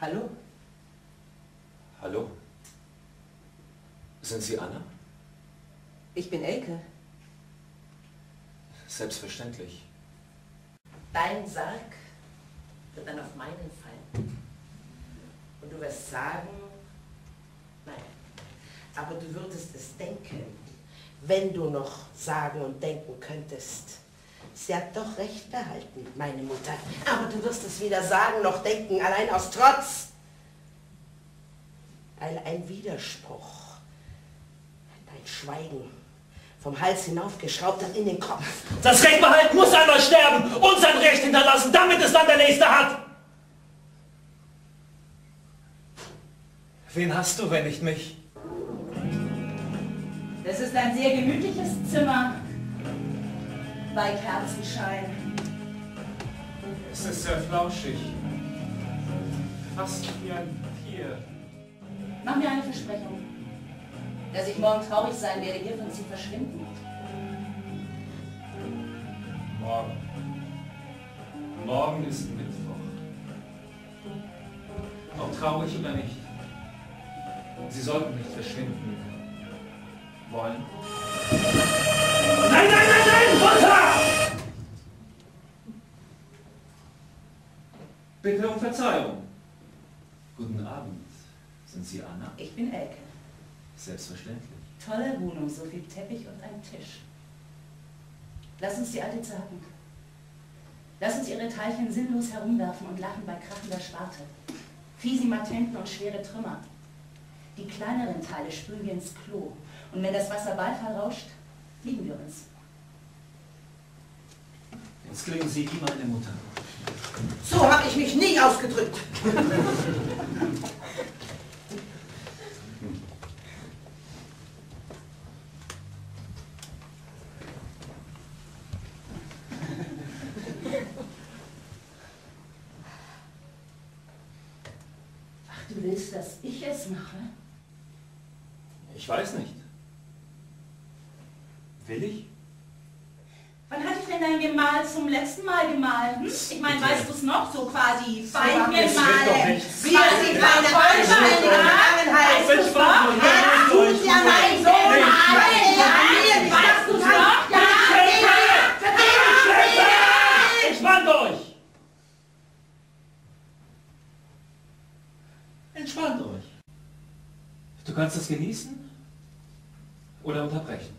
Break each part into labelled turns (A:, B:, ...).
A: Hallo?
B: Hallo? Sind Sie Anna?
A: Ich bin Elke.
B: Selbstverständlich.
A: Dein Sarg wird dann auf meinen fallen. Und du wirst sagen, nein, aber du würdest es denken, wenn du noch sagen und denken könntest. Sie hat doch recht behalten, meine Mutter. Aber du wirst es weder sagen noch denken, allein aus Trotz. Weil ein Widerspruch, dein Schweigen vom Hals hinaufgeschraubt hat in den Kopf.
C: Das Recht behalten muss einmal sterben und sein Recht hinterlassen, damit es dann der Nächste hat. Wen hast du, wenn nicht mich?
D: Das ist ein sehr gemütliches Zimmer bei Kerzenschein.
E: Es ist sehr flauschig. Fast wie ein Tier.
D: Mach mir eine Versprechung, dass ich morgen traurig sein werde, hier von Sie verschwinden.
E: Morgen. Morgen ist Mittwoch. Ob traurig oder nicht. Sie sollten nicht verschwinden wollen.
C: Nein, nein, nein, nein, Mutter!
E: Bitte um Verzeihung. Guten Abend. Sind Sie Anna?
D: Ich bin Elke.
E: Selbstverständlich.
D: Tolle Wohnung, so viel Teppich und ein Tisch. Lass uns die alte zagen. Lass uns ihre Teilchen sinnlos herumwerfen und lachen bei krachender Sparte. Fisimatenten und schwere Trümmer. Die kleineren Teile spülen wir ins Klo. Und wenn das Wasser Beifall rauscht, lieben wir uns.
E: Jetzt klingen Sie wie meine Mutter.
A: So habe ich mich nie ausgedrückt.
D: Ach, du willst, dass ich es mache?
E: Ich weiß nicht. Will ich?
D: Ich denn dein Gemahl zum letzten Mal gemalt? Hm? Ich meine, weißt du es noch? So quasi fein
C: Es doch
D: gemalt.
C: nichts.
A: Wir sind deine anständige Vergangenheit.
D: Weißt du's noch?
A: Ja, tut ja mein Sohn.
D: Weißt du's noch? Ja,
C: Entspannt euch! Entspannt euch.
E: Du kannst es genießen oder unterbrechen.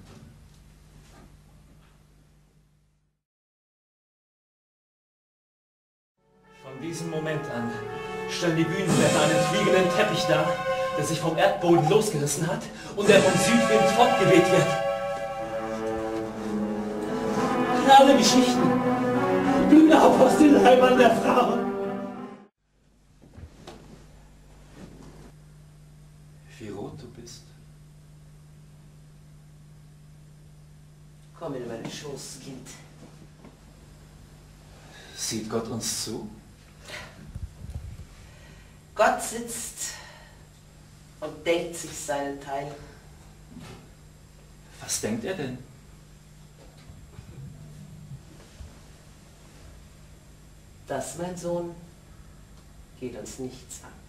C: Von diesem Moment an stellen die Bühnenblätter einen fliegenden Teppich dar, der sich vom Erdboden losgerissen hat und der vom Südwind fortgeweht wird. Alle Geschichten blühen auf aus den Leibern der Frauen.
E: Wie rot du bist.
A: Komm in meinen Schoß, Kind.
E: Sieht Gott uns zu?
A: Gott sitzt und denkt sich seinen Teil.
E: Was denkt er denn?
A: Das, mein Sohn, geht uns nichts an.